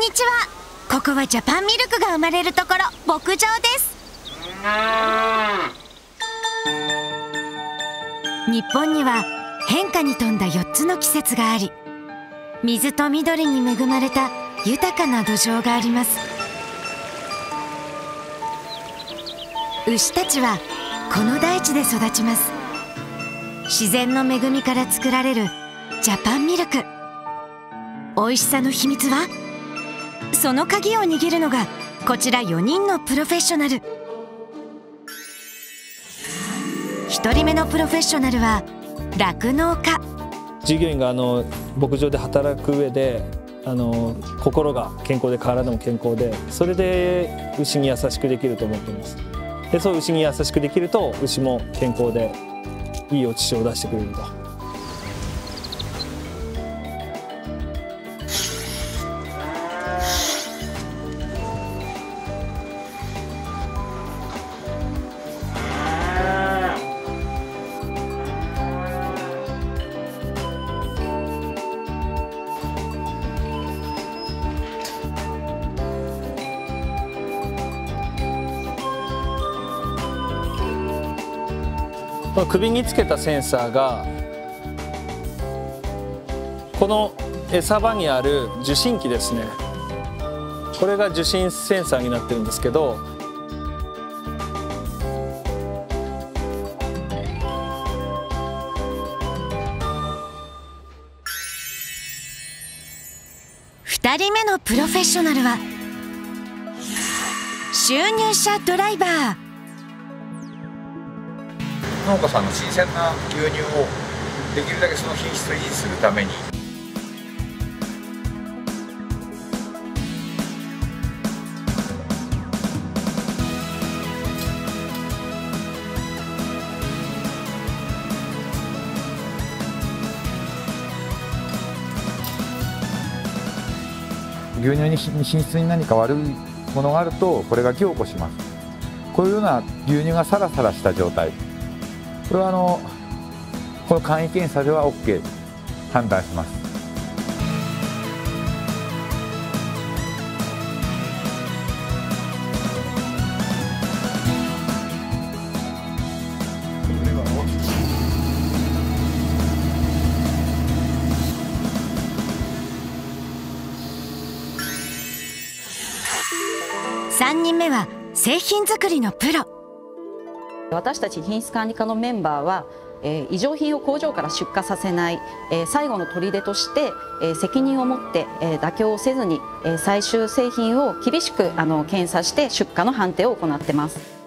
にちは。ここはジャパンミルクが生まれるところ。牧場です。日本には変化に富んだ4つの季節があり水と緑に恵まれた豊かな土壌があります。牛たちはこの大地で育ちます。自然の恵みから作られるジャパンミルク。美味しさの秘密は？その鍵を握るのがこちら4人のプロフェッショナル。1人目のプロフェッショナルは酪農家。従業員があの牧場で働く上であの心が健康で体も健康でそれで牛に優しくできると思っています。でそう牛に優しくできると牛も健康でいいお乳を出してくれると。首につけたセンサーがこの餌場にある受信機ですね。これが受信センサーになってるんですけど2人目のプロフェッショナルは収入者ドライバー。農家さんの新鮮な牛乳をできるだけその品質を維持するために。牛乳に品質に何か悪いものがあるとこれが凝固します。こういうような牛乳がサラサラした状態。これはあのこの簡易検査では OK 判断します。3人目は製品作りのプロ。私たち品質管理課のメンバーはえ、異常品を工場から出荷させない、え、最後の砦として、え、責任を持って、え、妥協をせずに、え、最終製品を厳しくあの検査して出荷の判定を行ってます。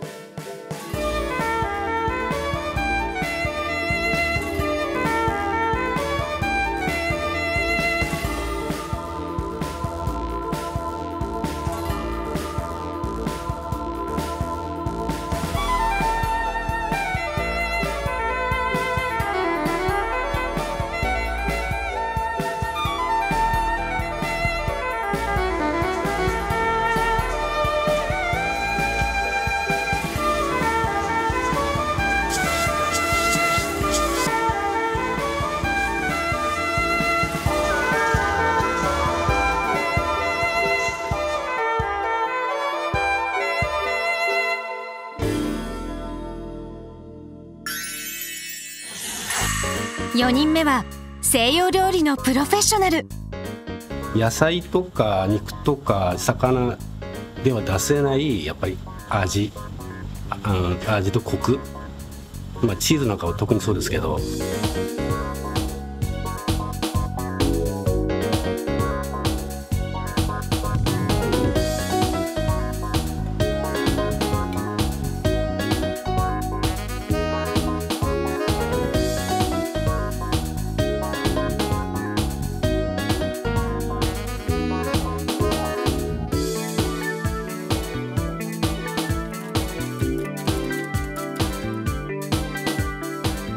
4人目は西洋料理のプロフェッショナル。野菜とか肉とか魚では出せないやっぱり味。味とコク、まあ、チーズなんかは特にそうですけど。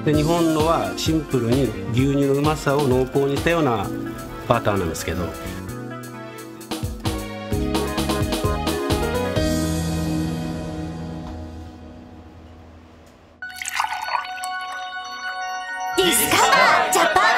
で日本のはシンプルに牛乳のうまさを濃厚にしたようなバターなんですけど。ディスカバージャパン